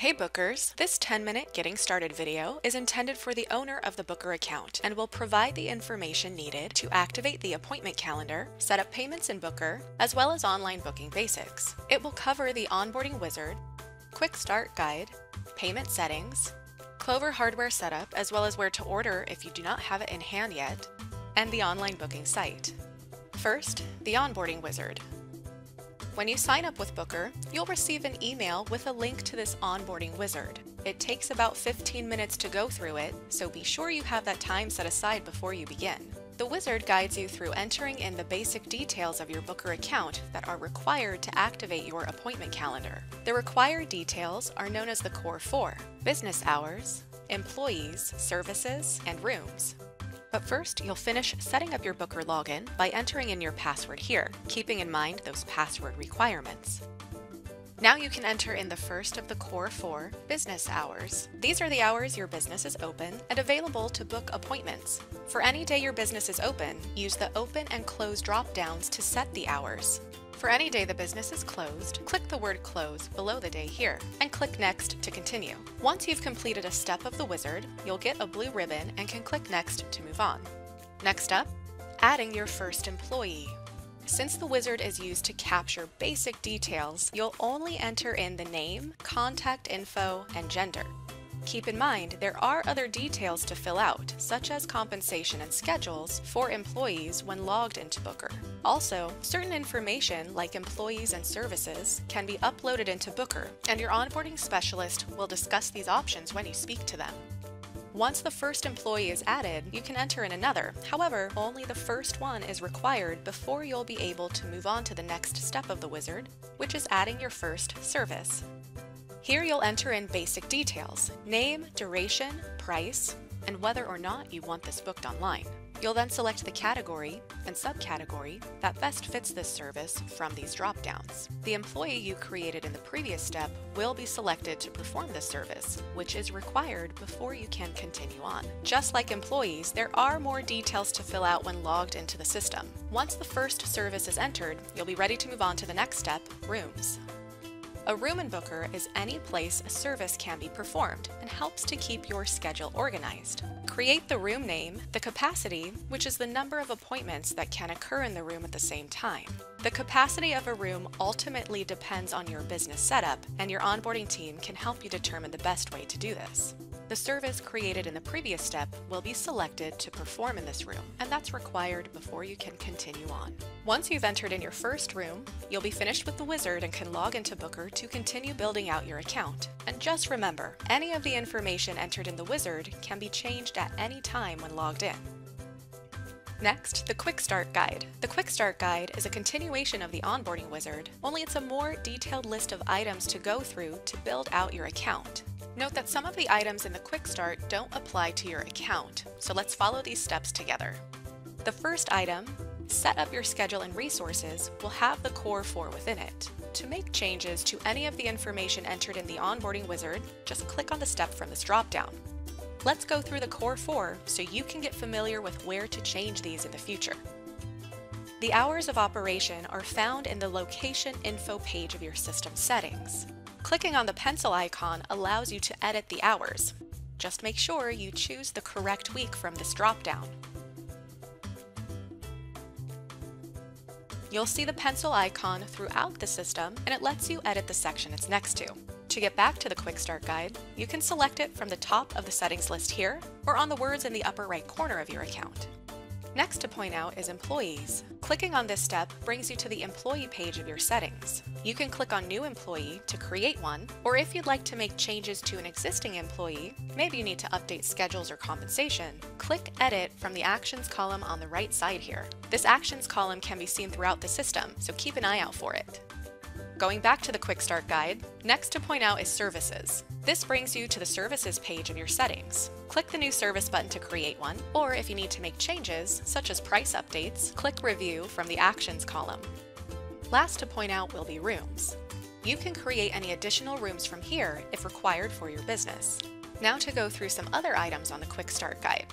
Hey Bookers! This 10 minute Getting Started video is intended for the owner of the Booker account and will provide the information needed to activate the appointment calendar, set up payments in Booker, as well as online booking basics. It will cover the onboarding wizard, quick start guide, payment settings, Clover hardware setup, as well as where to order if you do not have it in hand yet, and the online booking site. First, the onboarding wizard. When you sign up with Booker, you'll receive an email with a link to this onboarding wizard. It takes about 15 minutes to go through it, so be sure you have that time set aside before you begin. The wizard guides you through entering in the basic details of your Booker account that are required to activate your appointment calendar. The required details are known as the Core 4 business hours, employees, services, and rooms. But first, you'll finish setting up your Booker login by entering in your password here, keeping in mind those password requirements. Now you can enter in the first of the core four business hours. These are the hours your business is open and available to book appointments. For any day your business is open, use the open and close drop downs to set the hours. For any day the business is closed, click the word close below the day here and click next to continue. Once you've completed a step of the wizard, you'll get a blue ribbon and can click next to move on. Next up, adding your first employee. Since the wizard is used to capture basic details, you'll only enter in the name, contact info, and gender. Keep in mind, there are other details to fill out, such as compensation and schedules, for employees when logged into Booker. Also, certain information, like employees and services, can be uploaded into Booker, and your onboarding specialist will discuss these options when you speak to them. Once the first employee is added, you can enter in another. However, only the first one is required before you'll be able to move on to the next step of the wizard, which is adding your first service. Here you'll enter in basic details, name, duration, price, and whether or not you want this booked online. You'll then select the category and subcategory that best fits this service from these dropdowns. The employee you created in the previous step will be selected to perform this service, which is required before you can continue on. Just like employees, there are more details to fill out when logged into the system. Once the first service is entered, you'll be ready to move on to the next step, rooms. A room and Booker is any place a service can be performed and helps to keep your schedule organized. Create the room name, the capacity, which is the number of appointments that can occur in the room at the same time. The capacity of a room ultimately depends on your business setup, and your onboarding team can help you determine the best way to do this. The service created in the previous step will be selected to perform in this room, and that's required before you can continue on. Once you've entered in your first room, you'll be finished with the wizard and can log into Booker to continue building out your account. And just remember, any of the information entered in the wizard can be changed at any time when logged in. Next, the Quick Start Guide. The Quick Start Guide is a continuation of the onboarding wizard, only it's a more detailed list of items to go through to build out your account. Note that some of the items in the Quick Start don't apply to your account, so let's follow these steps together. The first item, set up your schedule and resources, will have the core 4 within it. To make changes to any of the information entered in the onboarding wizard, just click on the step from this dropdown. Let's go through the core 4 so you can get familiar with where to change these in the future. The hours of operation are found in the location info page of your system settings. Clicking on the pencil icon allows you to edit the hours. Just make sure you choose the correct week from this dropdown. You'll see the pencil icon throughout the system and it lets you edit the section it's next to. To get back to the Quick Start Guide, you can select it from the top of the settings list here or on the words in the upper right corner of your account. Next to point out is Employees. Clicking on this step brings you to the Employee page of your settings. You can click on New Employee to create one, or if you'd like to make changes to an existing employee, maybe you need to update schedules or compensation, click Edit from the Actions column on the right side here. This Actions column can be seen throughout the system, so keep an eye out for it. Going back to the Quick Start Guide, next to point out is Services. This brings you to the Services page of your settings. Click the New Service button to create one, or if you need to make changes, such as price updates, click Review from the Actions column. Last to point out will be Rooms. You can create any additional rooms from here if required for your business. Now to go through some other items on the Quick Start Guide.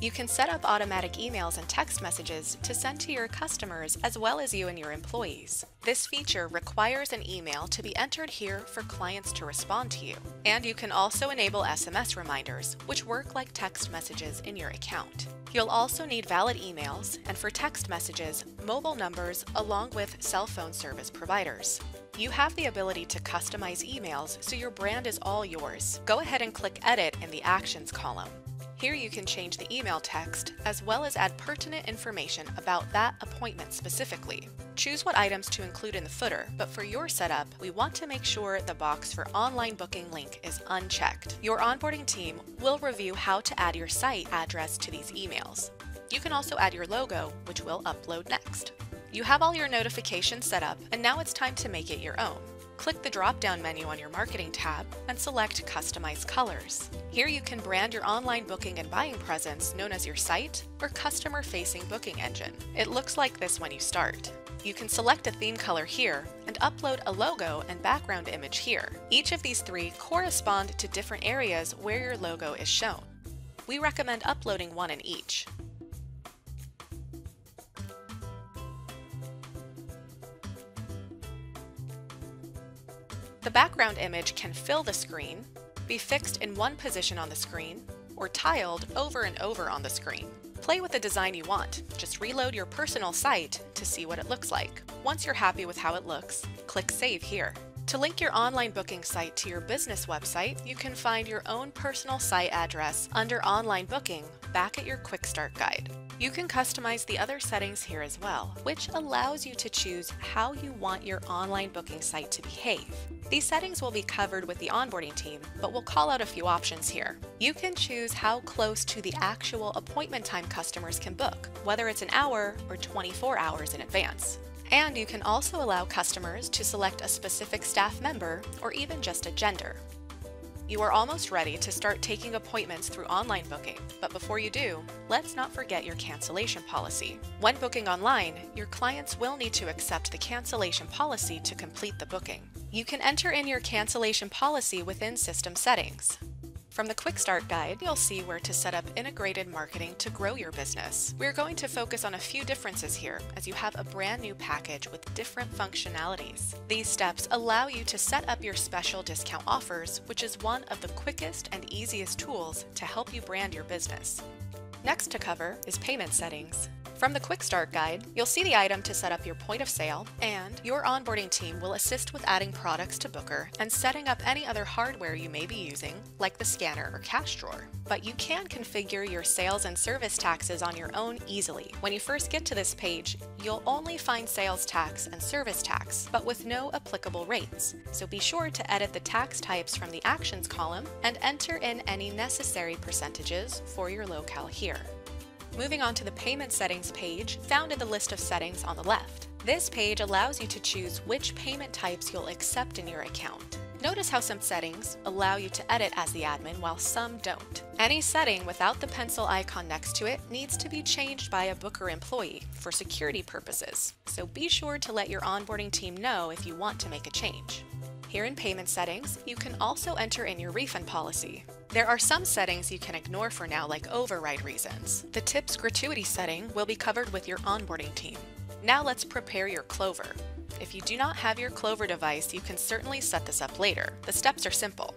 You can set up automatic emails and text messages to send to your customers as well as you and your employees. This feature requires an email to be entered here for clients to respond to you. And you can also enable SMS reminders, which work like text messages in your account. You'll also need valid emails, and for text messages, mobile numbers along with cell phone service providers. You have the ability to customize emails so your brand is all yours. Go ahead and click Edit in the Actions column. Here you can change the email text as well as add pertinent information about that appointment specifically. Choose what items to include in the footer, but for your setup, we want to make sure the box for online booking link is unchecked. Your onboarding team will review how to add your site address to these emails. You can also add your logo, which we'll upload next. You have all your notifications set up, and now it's time to make it your own click the drop-down menu on your Marketing tab and select Customize Colors. Here you can brand your online booking and buying presence known as your site or customer-facing booking engine. It looks like this when you start. You can select a theme color here and upload a logo and background image here. Each of these three correspond to different areas where your logo is shown. We recommend uploading one in each. The background image can fill the screen, be fixed in one position on the screen, or tiled over and over on the screen. Play with the design you want. Just reload your personal site to see what it looks like. Once you're happy with how it looks, click Save here. To link your online booking site to your business website, you can find your own personal site address under Online Booking back at your Quick Start Guide. You can customize the other settings here as well, which allows you to choose how you want your online booking site to behave. These settings will be covered with the onboarding team, but we'll call out a few options here. You can choose how close to the actual appointment time customers can book, whether it's an hour or 24 hours in advance. And you can also allow customers to select a specific staff member or even just a gender. You are almost ready to start taking appointments through online booking, but before you do, let's not forget your cancellation policy. When booking online, your clients will need to accept the cancellation policy to complete the booking. You can enter in your cancellation policy within system settings. From the Quick Start Guide, you'll see where to set up integrated marketing to grow your business. We're going to focus on a few differences here, as you have a brand new package with different functionalities. These steps allow you to set up your special discount offers, which is one of the quickest and easiest tools to help you brand your business. Next to cover is payment settings. From the Quick Start Guide, you'll see the item to set up your point of sale, and your onboarding team will assist with adding products to Booker and setting up any other hardware you may be using, like the scanner or cash drawer. But you can configure your sales and service taxes on your own easily. When you first get to this page, you'll only find sales tax and service tax, but with no applicable rates. So be sure to edit the tax types from the Actions column and enter in any necessary percentages for your locale here. Moving on to the Payment Settings page, found in the list of settings on the left. This page allows you to choose which payment types you'll accept in your account. Notice how some settings allow you to edit as the admin while some don't. Any setting without the pencil icon next to it needs to be changed by a Booker employee for security purposes, so be sure to let your onboarding team know if you want to make a change. Here in Payment Settings, you can also enter in your refund policy. There are some settings you can ignore for now like override reasons. The tips gratuity setting will be covered with your onboarding team. Now let's prepare your Clover. If you do not have your Clover device, you can certainly set this up later. The steps are simple.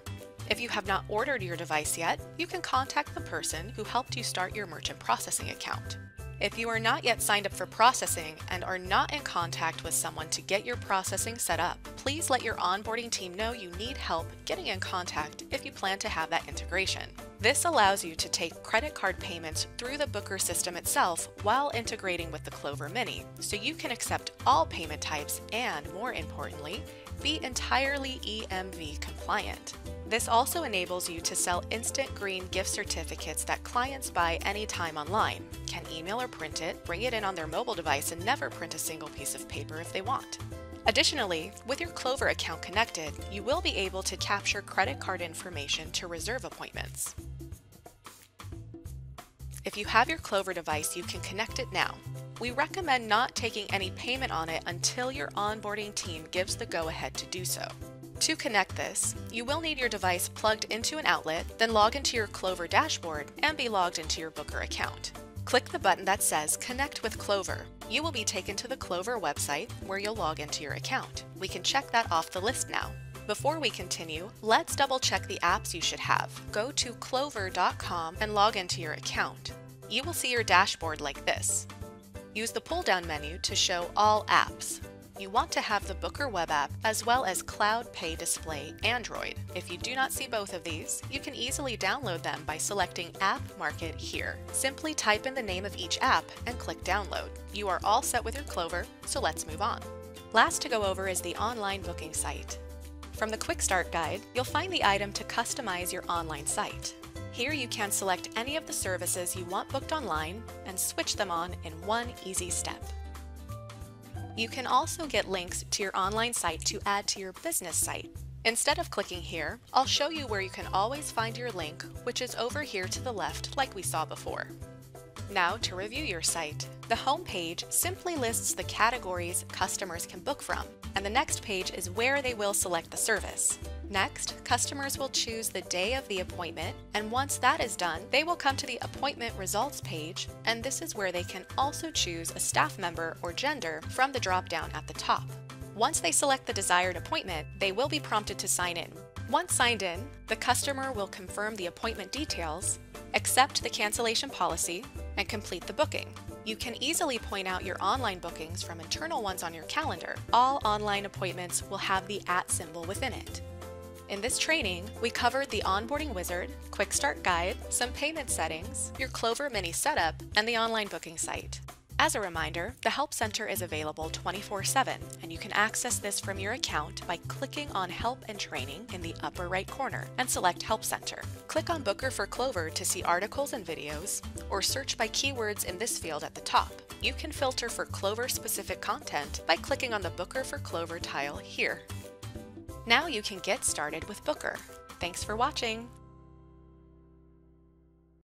If you have not ordered your device yet, you can contact the person who helped you start your merchant processing account. If you are not yet signed up for processing and are not in contact with someone to get your processing set up, please let your onboarding team know you need help getting in contact if you plan to have that integration. This allows you to take credit card payments through the Booker system itself while integrating with the Clover Mini, so you can accept all payment types and, more importantly, be entirely EMV compliant. This also enables you to sell instant green gift certificates that clients buy anytime online, can email or print it, bring it in on their mobile device, and never print a single piece of paper if they want. Additionally, with your Clover account connected, you will be able to capture credit card information to reserve appointments. If you have your Clover device, you can connect it now. We recommend not taking any payment on it until your onboarding team gives the go-ahead to do so. To connect this, you will need your device plugged into an outlet, then log into your Clover dashboard and be logged into your Booker account. Click the button that says Connect with Clover. You will be taken to the Clover website where you'll log into your account. We can check that off the list now. Before we continue, let's double check the apps you should have. Go to clover.com and log into your account. You will see your dashboard like this. Use the pull-down menu to show all apps. You want to have the Booker web app as well as Cloud Pay Display Android. If you do not see both of these, you can easily download them by selecting App Market here. Simply type in the name of each app and click Download. You are all set with your Clover, so let's move on. Last to go over is the online booking site. From the Quick Start Guide, you'll find the item to customize your online site. Here you can select any of the services you want booked online and switch them on in one easy step. You can also get links to your online site to add to your business site. Instead of clicking here, I'll show you where you can always find your link, which is over here to the left like we saw before. Now to review your site. The home page simply lists the categories customers can book from, and the next page is where they will select the service. Next, customers will choose the day of the appointment, and once that is done, they will come to the appointment results page, and this is where they can also choose a staff member or gender from the drop-down at the top. Once they select the desired appointment, they will be prompted to sign in. Once signed in, the customer will confirm the appointment details, accept the cancellation policy, and complete the booking. You can easily point out your online bookings from internal ones on your calendar. All online appointments will have the at symbol within it. In this training, we covered the onboarding wizard, quick start guide, some payment settings, your Clover mini setup, and the online booking site. As a reminder, the Help Center is available 24-7, and you can access this from your account by clicking on Help and Training in the upper right corner and select Help Center. Click on Booker for Clover to see articles and videos, or search by keywords in this field at the top. You can filter for Clover-specific content by clicking on the Booker for Clover tile here. Now you can get started with Booker. Thanks for watching!